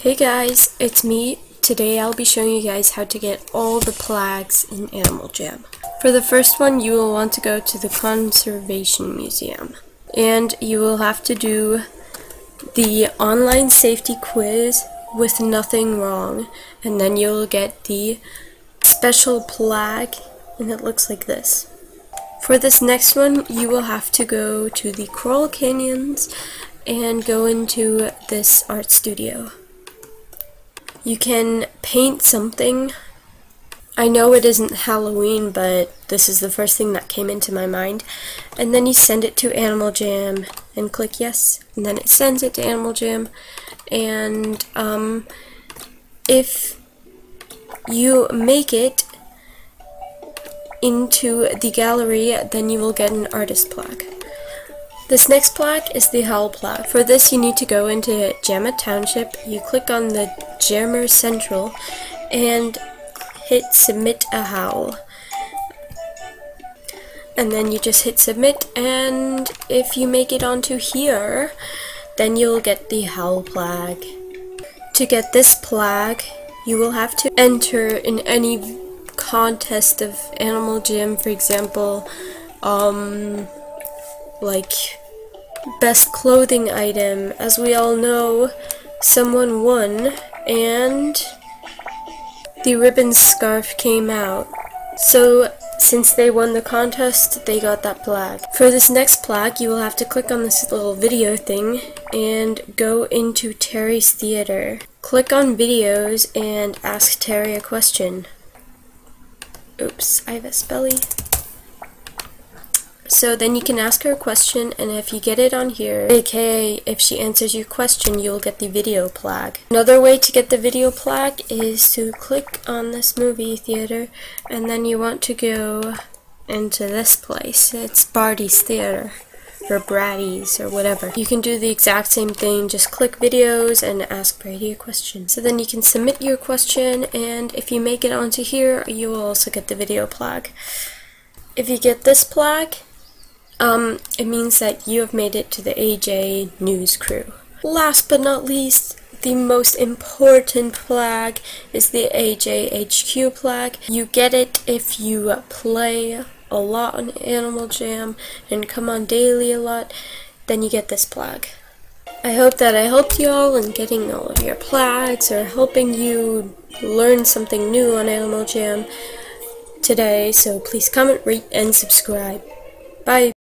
Hey guys, it's me. Today I'll be showing you guys how to get all the plaques in Animal Jam. For the first one, you will want to go to the Conservation Museum. And you will have to do the online safety quiz with nothing wrong. And then you'll get the special plaque, and it looks like this. For this next one, you will have to go to the Coral Canyons and go into this art studio. You can paint something. I know it isn't Halloween, but this is the first thing that came into my mind. And then you send it to Animal Jam and click yes, and then it sends it to Animal Jam. And um, if you make it into the gallery, then you will get an artist plaque. This next plaque is the Howl plaque. For this you need to go into Jamaa Township, you click on the Jammer Central, and hit submit a howl. And then you just hit submit, and if you make it onto here, then you'll get the Howl plaque. To get this plaque, you will have to enter in any contest of Animal Jam, for example, um, like best clothing item. As we all know, someone won and the ribbon scarf came out. So since they won the contest, they got that plaque. For this next plaque, you will have to click on this little video thing and go into Terry's Theater. Click on videos and ask Terry a question. Oops, I have a spelly. So then you can ask her a question, and if you get it on here, aka if she answers your question, you'll get the video plaque. Another way to get the video plaque is to click on this movie theater, and then you want to go into this place. It's Barty's Theater or Brady's or whatever. You can do the exact same thing, just click videos and ask Brady a question. So then you can submit your question and if you make it onto here, you will also get the video plaque. If you get this plaque, um, it means that you have made it to the AJ News crew. Last but not least, the most important plaque is the AJHQ plaque. You get it if you play a lot on Animal Jam and come on daily a lot, then you get this plaque. I hope that I helped you all in getting all of your plaques or helping you learn something new on Animal Jam today, so please comment, rate, and subscribe. Bye!